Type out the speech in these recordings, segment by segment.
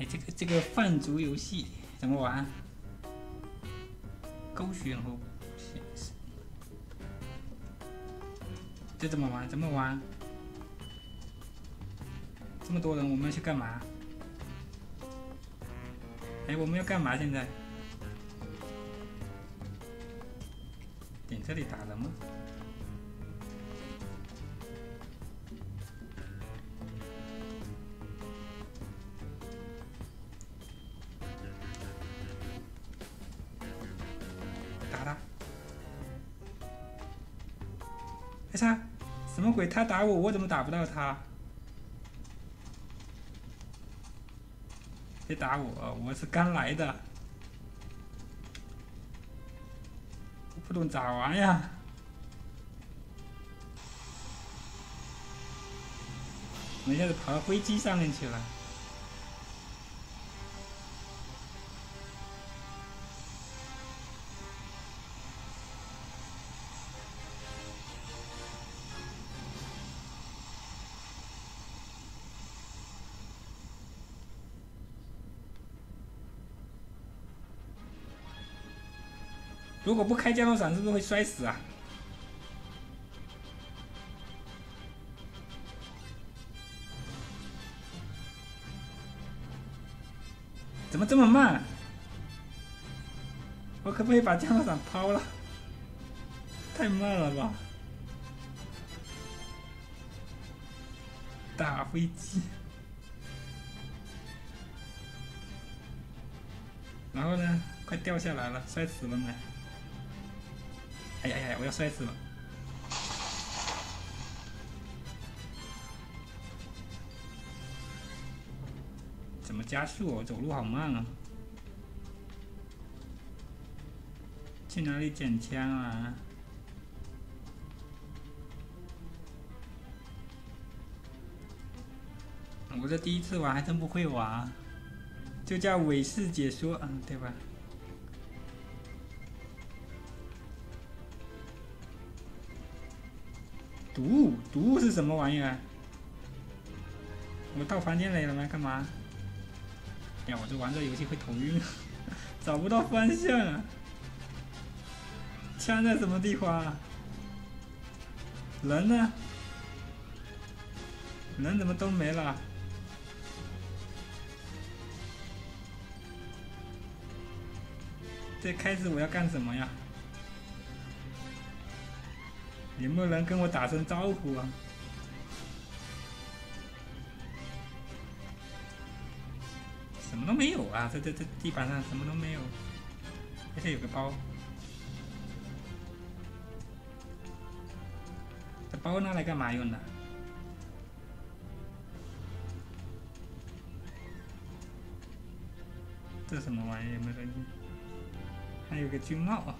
哎，这个这个放逐游戏怎么玩？勾选和显示，这怎么玩？怎么玩？这么多人，我们要去干嘛？哎，我们要干嘛？现在？点这里打人吗？哎他什么鬼？他打我，我怎么打不到他？别打我，我是刚来的，不懂咋玩呀？我一下子跑到飞机上面去了。如果不开降落伞，是不是会摔死啊？怎么这么慢？我可不可以把降落伞抛了？太慢了吧！大飞机，然后呢？快掉下来了，摔死了没？哎呀呀！我要摔死了！怎么加速？我走路好慢啊！去哪里捡枪啊？我这第一次玩，还真不会玩，就叫伪视解说，嗯，对吧？毒，毒是什么玩意儿？我到房间里了吗？干嘛？哎呀，我这玩这游戏会头晕，找不到方向啊！枪在什么地方？人呢？人怎么都没了？这开始我要干什么呀？有没有人跟我打声招呼啊？什么都没有啊！这这这地板上什么都没有，而且有个包，这包拿来干嘛用的？这什么玩意？有没有人？还有个军帽啊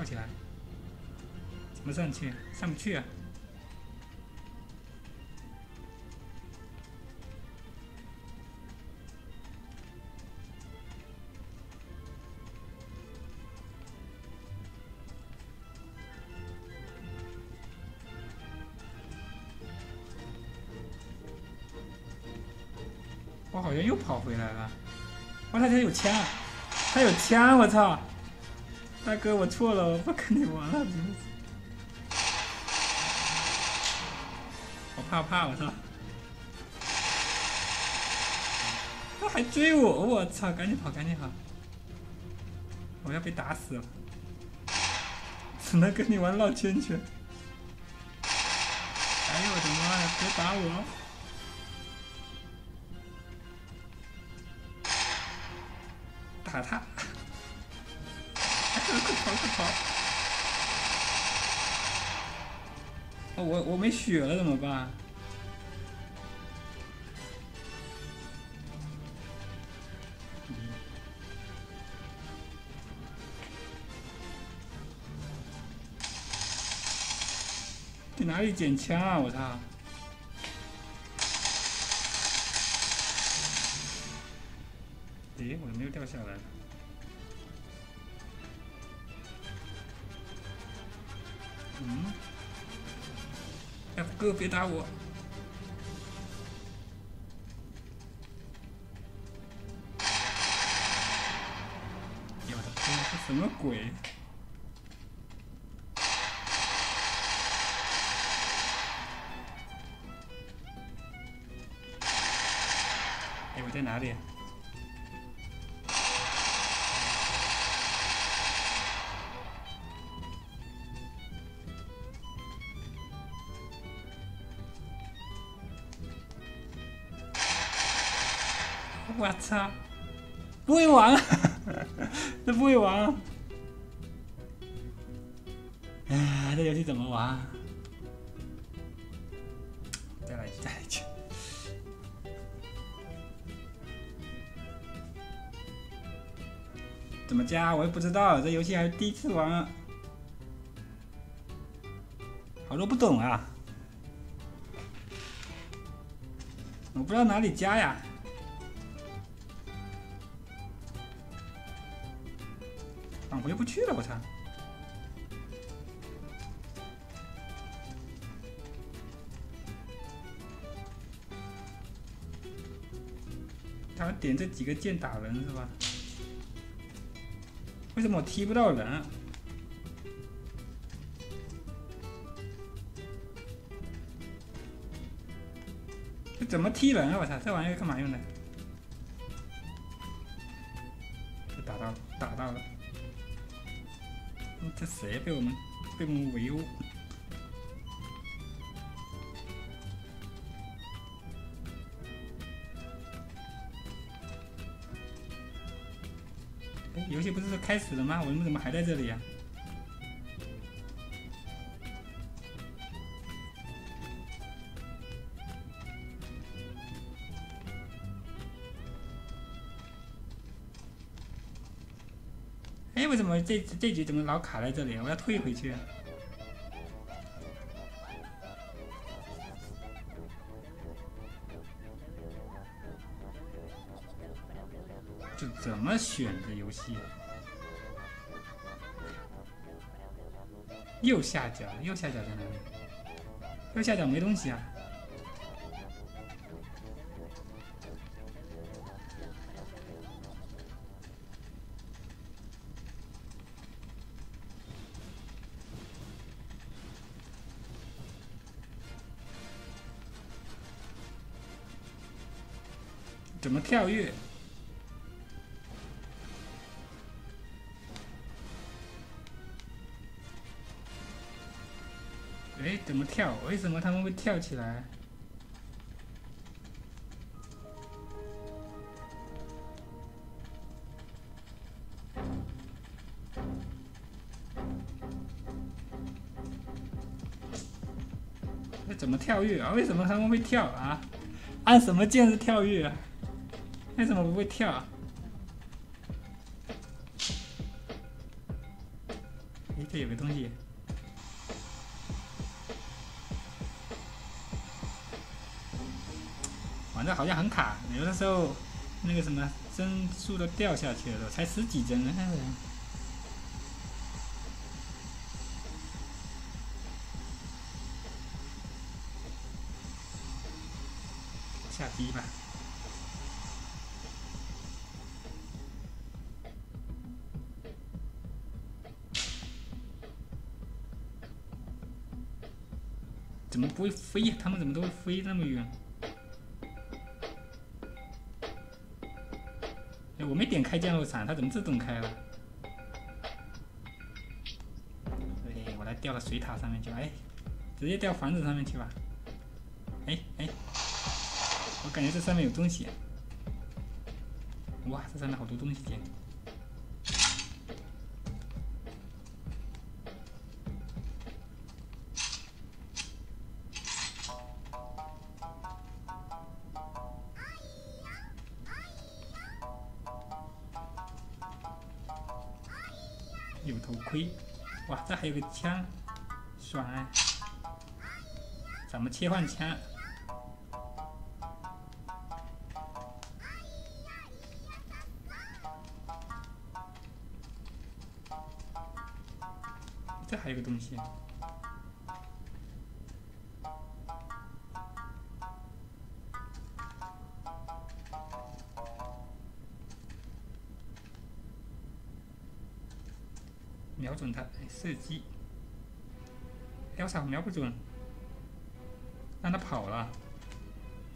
跳起来，怎么上去？上不去啊！我好像又跑回来了。哇，他家有枪，他有枪！我操！大哥，我错了，我不跟你玩了，我怕怕，我操！他还追我，我操！赶紧跑，赶紧跑！我要被打死了，只能跟你玩绕圈圈。哎呦我的妈呀！别打我！打他！快跑跑！哦，我我没血了怎么办？去哪里捡枪啊！我操！咦，我怎么又掉下来。了，哥，别打我。我的天，这什么鬼？哎，我在哪里？我操！不会玩啊，这不会玩。哎，这游戏怎么玩？再来一次，再来一次。怎么加？我也不知道，这游戏还是第一次玩啊，好多不懂啊！我不知道哪里加呀。回不去了，我操！他们点这几个键打人是吧？为什么我踢不到人？这怎么踢人啊？我操！这玩意儿干嘛用的？谁被我们被我们围殴？游戏不是开始了吗？我们怎么还在这里呀？这这局怎么老卡在这里？我要退回去。这怎么选的游戏？右下角，右下角在哪里？右下角没东西啊。怎么跳跃？哎，怎么跳？为什么他们会跳起来？那怎么跳跃啊？为什么他们会跳啊？按什么键是跳跃啊？为什么不会跳？哎，这有个东西。反正好像很卡，有的时候那个什么帧数都掉下去了，才十几帧。下机吧。怎么不会飞？他们怎么都会飞那么远？哎，我没点开降落伞，它怎么自动开了？哎，我来掉到水塔上面去，哎，直接掉房子上面去吧。哎哎，我感觉这上面有东西。哇，这上面好多东西！这还有个枪，爽哎！怎么切换枪？这还有个东西。瞄准它，射击。要啥瞄不准，让他跑了。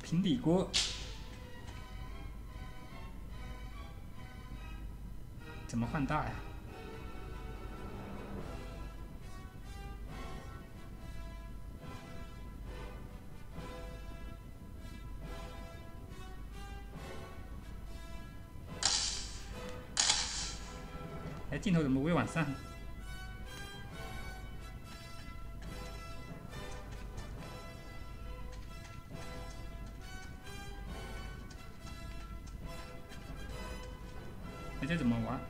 平底锅，怎么换大呀？哎，镜头怎么微往上？这怎么玩？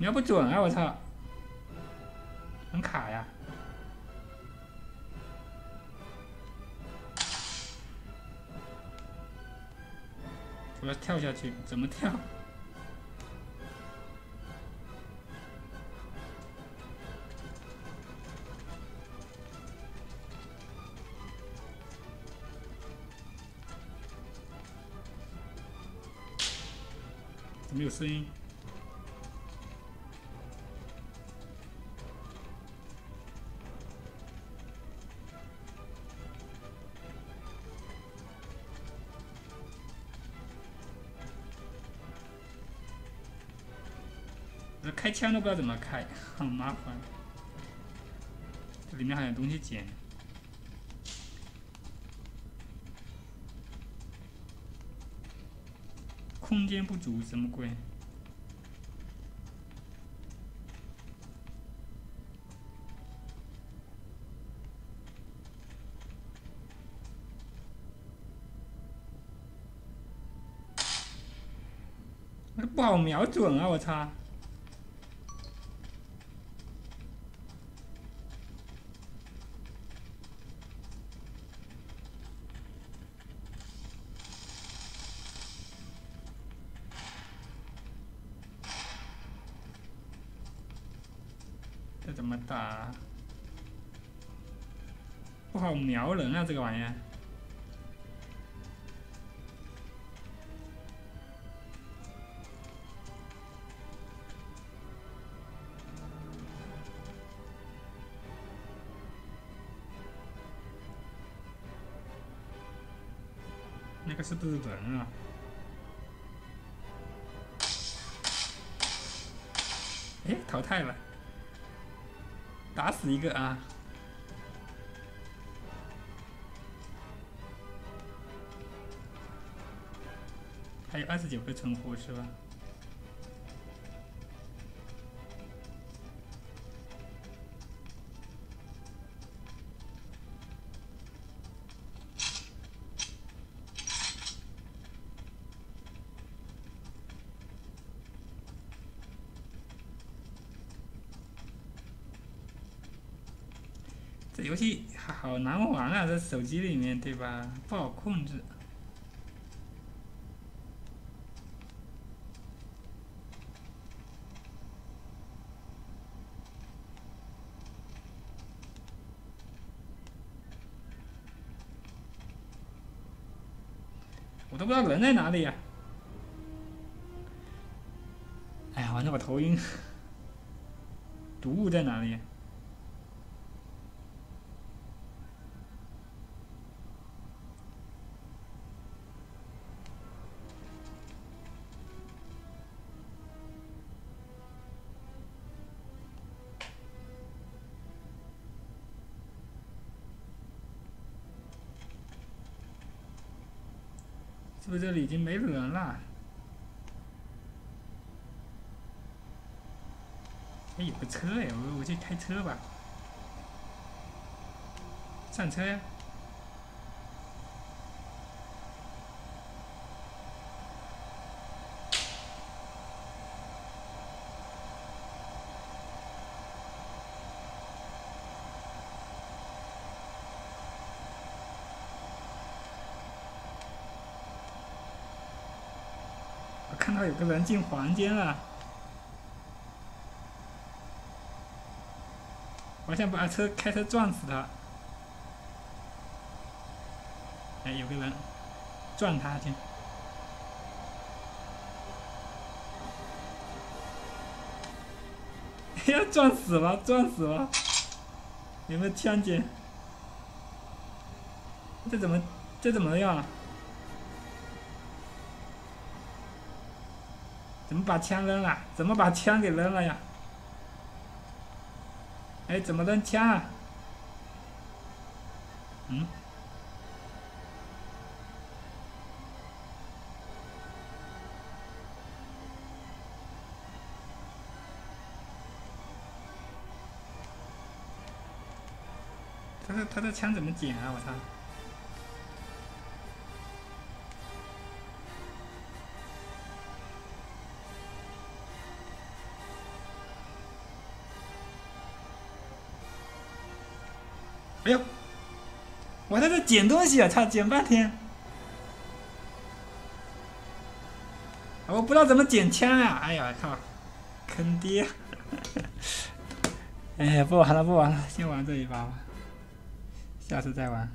瞄不准啊！我操！很卡呀！我要跳下去，怎么跳？没有声音？这开枪都不知道怎么开，很麻烦。这里面还有东西捡。空间不足，什么鬼？不好瞄准啊！我操！怎么打？不好瞄人啊，这个玩意儿。那个是不是人啊？哎，淘汰了。打死一个啊！还有二十九个存活是吧？这游戏好难玩啊，在手机里面对吧？不好控制。我都不知道人在哪里呀！哎呀，玩的我头晕。毒物在哪里？是不是这里已经没人了？哎，有个车哎，我我去开车吧。上车呀！到有个人进房间了。我想把车开车撞死他。哎，有个人撞他去。要撞死了，撞死了！有没有枪见？这怎么，这怎么样？怎么把枪扔了？怎么把枪给扔了呀？哎，怎么扔枪啊？嗯？他的他的枪怎么捡啊？我操！我在这捡东西啊！操，捡半天，我不知道怎么捡枪啊！哎呀，靠，坑爹！哎呀，不玩了，不玩了，先玩这一把吧。下次再玩。